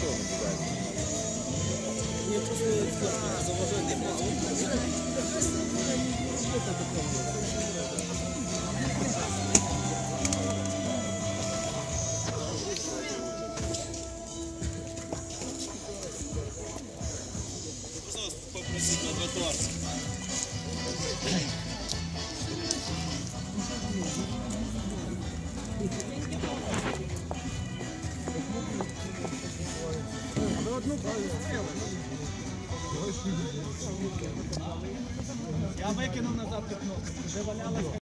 чого наблюдаєте? Мне просто заважать не Попросить на тротуар. Я викинув назад вікно. Де валялась